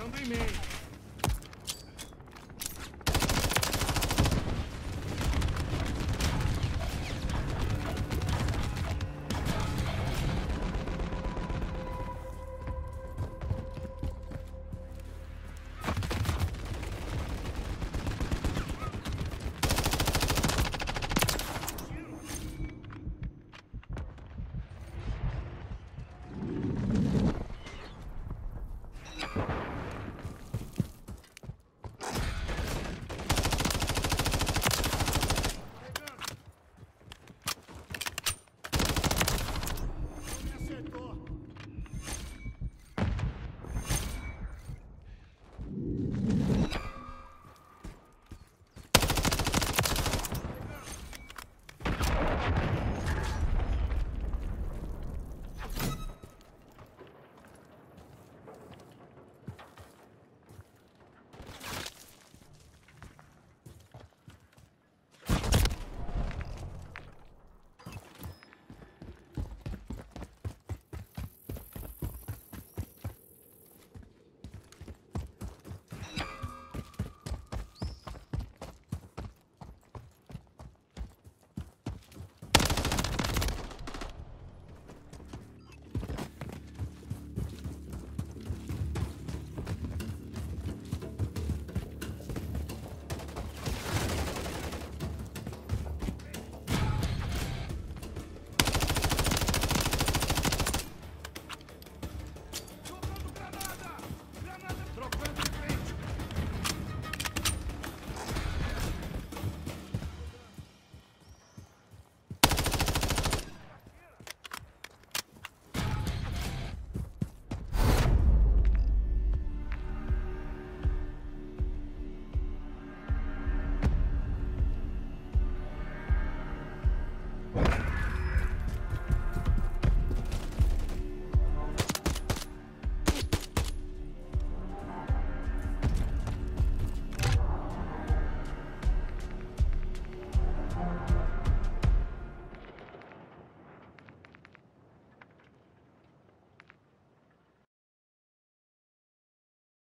Don't be mean.